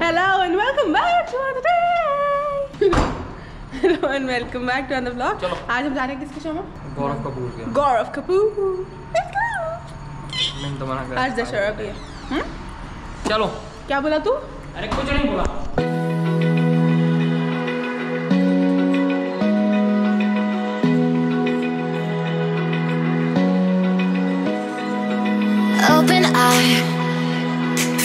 Hello and welcome back to another day. Hello and welcome back to another vlog. चलो। आज हम जा रहे हैं किसके शो में? गौरव कपूर के गौरव कपूर. Let's go. मैंने तो मना कर आज दशहरा भी है. हम्म? चलो क्या बोला तू? अरे कुछ नहीं बोला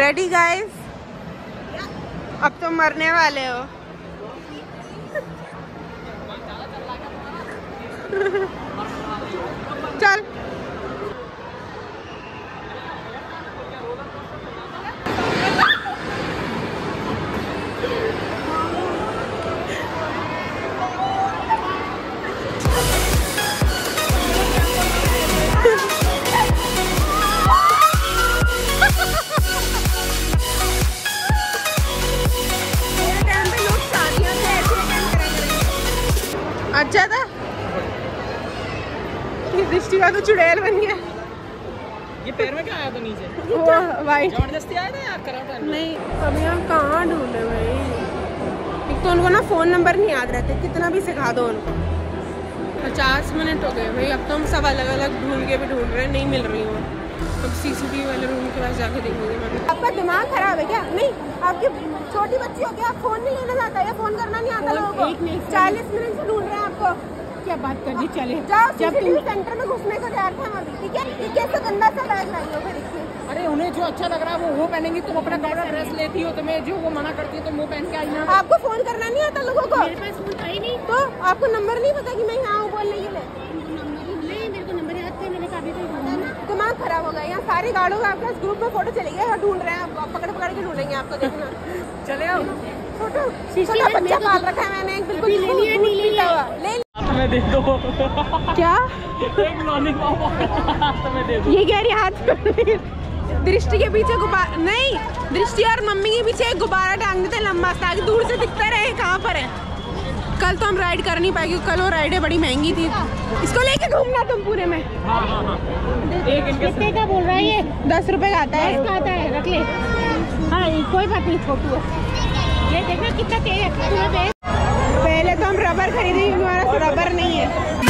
Ready guys अब तो मरने वाले हो। चल। ये तो चुड़ैल बन गया ये पैर में क्या आया था नीचे? वाइट ज़बरदस्ती आया था यार करा नहीं अब यहाँ कहाँ ढूंढे भाई? एक तो उनको ना फ़ोन नंबर नहीं याद रहते कितना भी सिखा दो उनको। पचास मिनट हो गए भाई अब तो हम सब अलग अलग ढूंढ के भी ढूंढ रहे हैं नहीं मिल रही हूँ। अब सीसीटीवी वाले रूम के पास जाके देखेंगे मैं आपका दिमाग खराब है क्या? नहीं आपकी छोटी बच्ची हो गया फ़ोन नहीं लेना चाहता या फ़ोन करना नहीं आता लोगों को? चालीस मिनट से ढूंढ रहे हैं आपको। क्या बात कर दी चले जब तुम सेंटर में घुसने को तैयार थे हम ठीक है? ये कैसे गंदा सा बैग लाई हो फिर अरे उन्हें जो अच्छा लग रहा है वो वो पहनेंगी। तुम अपना कपड़ा ड्रेस लेती हो तुम्हें जो वो मना करती है तुम वो पहन के आई ना। आपको फ़ोन करना नहीं आता लोगों को? मेरे पास फ़ोन आई नहीं। तो आपको नंबर नहीं पता कि मैं यहाँ हूँ बोलने के लिए नहीं मेरे को नंबर याद थे मैंने कहा अभी तो दिमाग खराब हो गया यहाँ। सारे गाड़ों का आपके ग्रुप में फ़ोटो चले गए। ढूंढ रहे हैं आप पकड़ पकड़ के ढूंढेंगे आपको देखना। चले आओ। छोटा बच्चा पाल रखा है मैंने बिल्कुल ले लिया, में दे दो। क्या? एक लॉलीपॉप हाथ में दे दो। ये कह रही हाथ में दृष्टि के पीछे गुब्बारा नहीं दृष्टि और मम्मी के पीछे एक गुब्बारा टांग देते लंबा सा ताकि दूर से दिखता रहे कहाँ पर है। कल तो हम राइड कर नहीं पाएँगे कल वो राइडें बड़ी महँगी थी। इसको लेके घूमना तुम पूरे में। हाँ हाँ हाँ। एक कितने का बोल रहा है ये? दस रुपए का आता है। इसका आता है रख ले। हाँ कोई बात नहीं छोटू है। ये देखना कितना तेज है। हम रबर खरीदेंगे हमारा रबर नहीं है।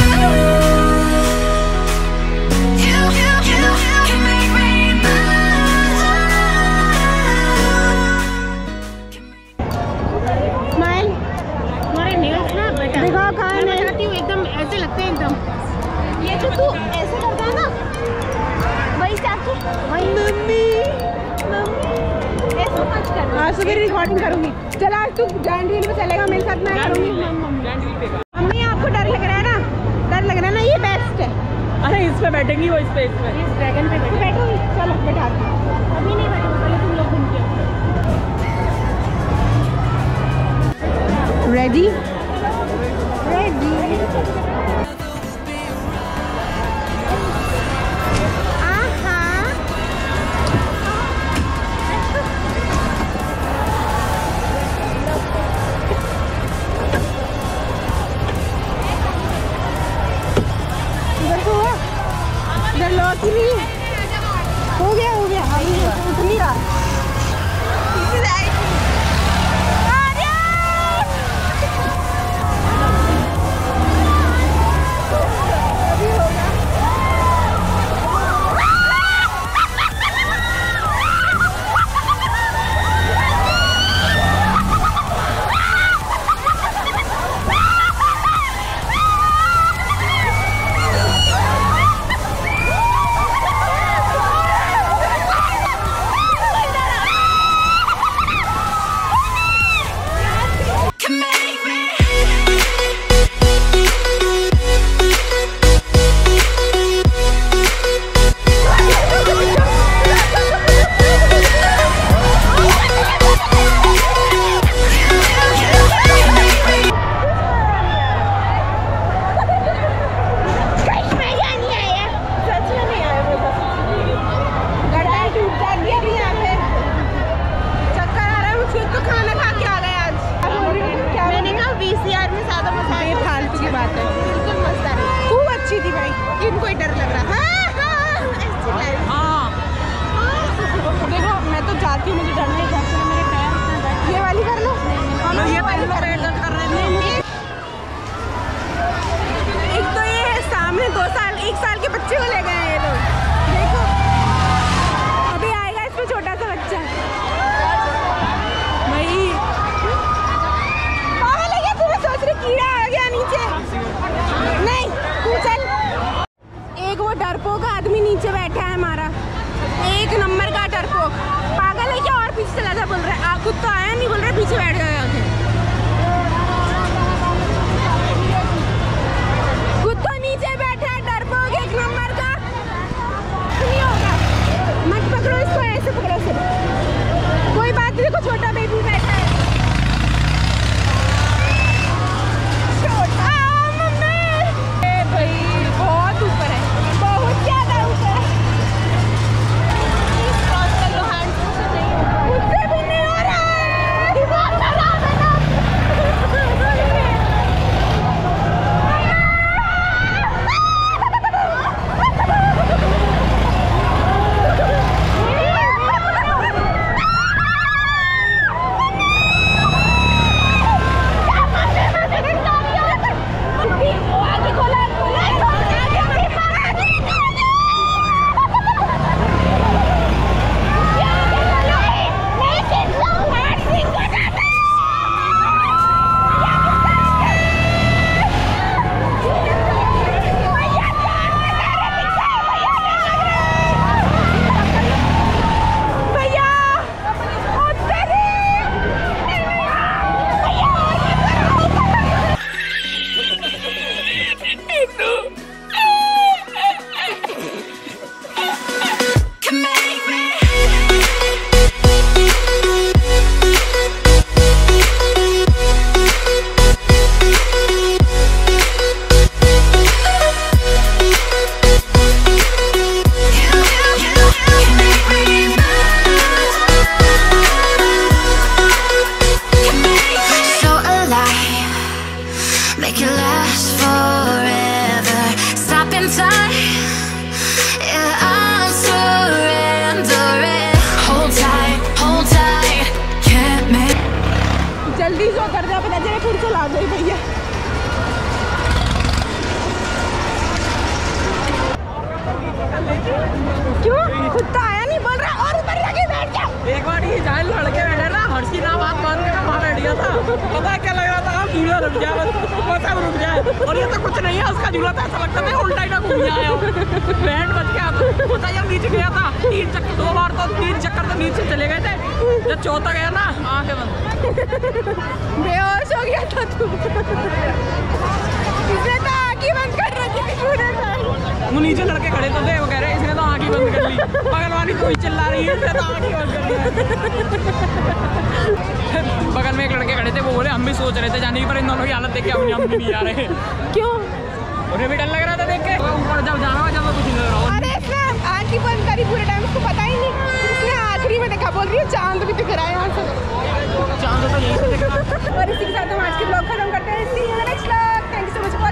रिकॉर्डिंग करूँगी। चल आज तू जॉइंट व्हील पे चलेगा मेरे साथ मैं करूँगी। मम्मी आपको डर लग रहा है ना? डर लग रहा है ना? ये बेस्ट है। अरे इस पे बैठेंगी वो इस पे इस पे। इस ड्रैगन पे बैठो बैठो चलो बैठा अभी नहीं बैठो पहले तुम लोग घूम के आओ। रेडी रेडी लॉक ही नहीं है। गया। हो गया अभी डरपोक आदमी नीचे बैठा है हमारा। एक नंबर का डरपोक। पागल है क्या? और पीछे चला था बोल रहा है। खुद तो आया नहीं बोल रहा है, पीछे बैठ गया पता क्या लग रहा था? हम झूला रुक जाए बस। अब रुक जाए। और ये तो कुछ नहीं है उसका झूला था ऐसा लगता था उल्टा ही ना घूम जाए बैंड बच गया पता है जब नीचे गया था। तीन चक्कर दो बार तो तीन चक्कर तो नीचे चले गए थे। जब चौथा गया ना आँखें बंद। बेहोश हो गया था तू। इसने तो आँखें बंद कर रखी थी पूरे वो नीचे लड़के खड़े तो थे। वाली बगल वाली कोई चिल्ला रही है बगल में एक लड़के खड़े थे वो बोले हम भी सोच रहे थे जाने की पर इन दोनों की हालत देख के हम हम नहीं जा रहे। क्यों? उन्हें भी डर लग रहा था देख के। ऊपर जब जाना जब कुछ नहीं लग रहा अरे इसमें आज की बंद करी पूरे टाइम उसको पता ही नहीं। इसने आखिरी में देखा बोल रही है चाँद भी दिख रहा है यहाँ से। चाँद तो नहीं दिख रहा। और इसी के साथ हम आज के ब्लॉग खत्म करते हैं। Next blog thank you so much for